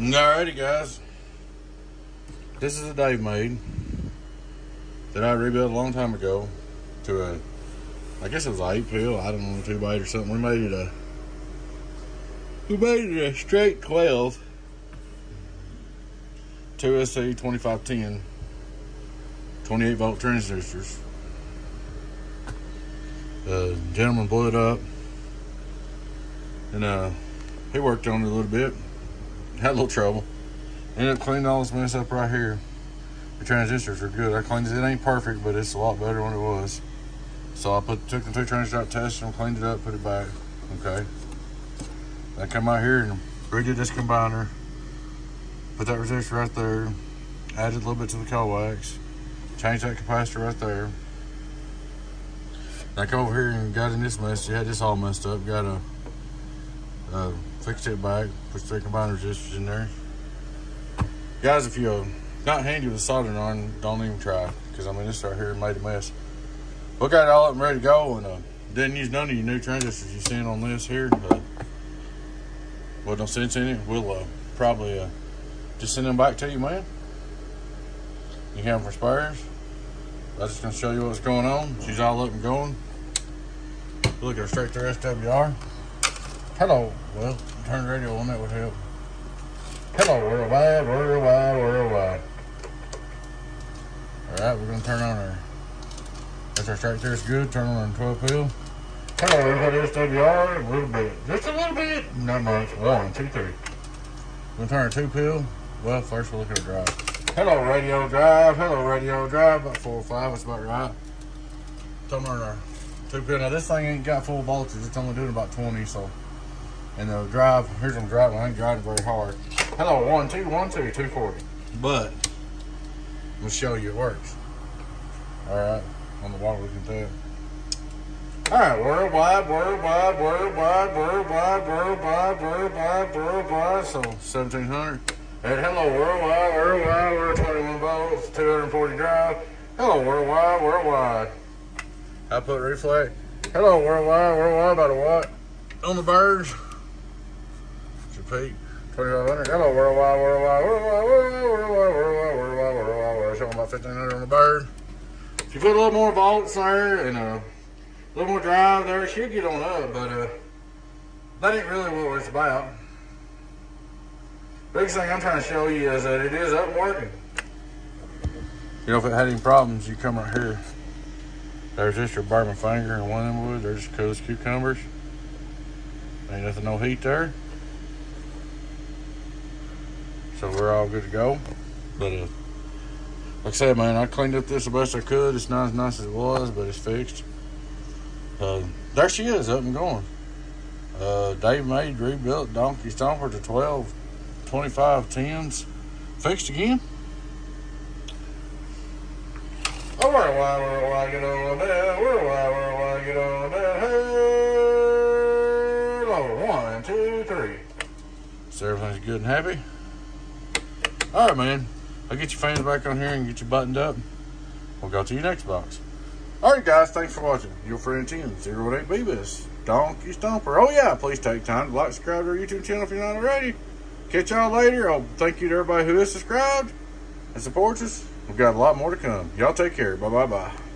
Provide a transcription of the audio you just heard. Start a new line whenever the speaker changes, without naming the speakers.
Alrighty, guys. This is a Dave made that I rebuilt a long time ago to a, I guess it was an eight pill. I don't know, two bait or something. We made it a, we made it a straight 12 2SC 2510 28 volt transistors. The gentleman blew it up and uh, he worked on it a little bit had a little trouble. Ended up cleaning all this mess up right here. The transistors are good. I cleaned it. It ain't perfect, but it's a lot better than it was. So I put took the two transistors out, tested them, cleaned it up, put it back. Okay. I come out here and redid this combiner. Put that resistor right there. Added a little bit to the coax. Changed that capacitor right there. I come over here and got in this mess. You had this all messed up. Got a uh, fixed it back, put three combiner resistors in there. Guys, if you're not handy with a soldering iron, don't even try, because I mean, this right here made a mess. We got it all up and ready to go, and uh, didn't use none of your new transistors you seen on this here. Uh, well, no sense in it. We'll uh, probably uh, just send them back to you, man. You have them for spares. I'm just gonna show you what's going on. She's all up and going. Look at her straight through SWR. Hello. Well, turn the radio on, that would help. Hello, worldwide, worldwide, worldwide. All right, we're gonna turn on our, that's our straight there is good. Turn on our 12 pill. Hello, everybody, SWR, a little bit, just a little bit, not much. One, two, three. We're gonna turn our two pill. Well, first we'll look at our drive. Hello, radio drive. Hello, radio drive. About four or five, that's about right. Turn on our two pill. Now this thing ain't got full voltage. It's only doing about 20, so and the drive, here's them driving, I ain't driving very hard. Hello, one, two, one, two, 240. But, I'm gonna show you it works. All right, on the water we can tell. All right, worldwide, worldwide, worldwide, worldwide, worldwide, worldwide, worldwide, so 1700. And hello, worldwide, worldwide, we're 21 volts, 240 drive. Hello, worldwide, worldwide. I put reflect. Hello, worldwide, worldwide, about a watt on the birds feet. 2500. Hello, worldwide, worldwide, worldwide, worldwide, worldwide, worldwide, worldwide, worldwide. Showing about 1500 on the bird. If you put a little more volts there and a little more drive there, it should get on up, but uh, that ain't really what it's about. Biggest thing I'm trying to show you is that it is up working. You know, if it had any problems, you come right here. There's just your bourbon finger and one of them wood. They're just cool cucumbers. Ain't nothing, no heat there. So we're all good to go. But uh, like I said, man, I cleaned up this the best I could. It's not as nice as it was, but it's fixed. Uh, there she is, up and going. Uh, Dave made, rebuilt Donkey Stomper to 12, 25 10s. Fixed again. Oh, where why, where why get on that? Where why, where why get on that? Hello, one, two, three. So everything's good and happy. All right, man. I'll get your fans back on here and get you buttoned up. We'll go to your next box. All right, guys. Thanks for watching. Your friend Tim, 08 Beavis, Donkey Stomper. Oh, yeah. Please take time to like, subscribe to our YouTube channel if you're not already. Catch y'all later. Oh, thank you to everybody who is subscribed and supports us. We've got a lot more to come. Y'all take care. Bye-bye-bye.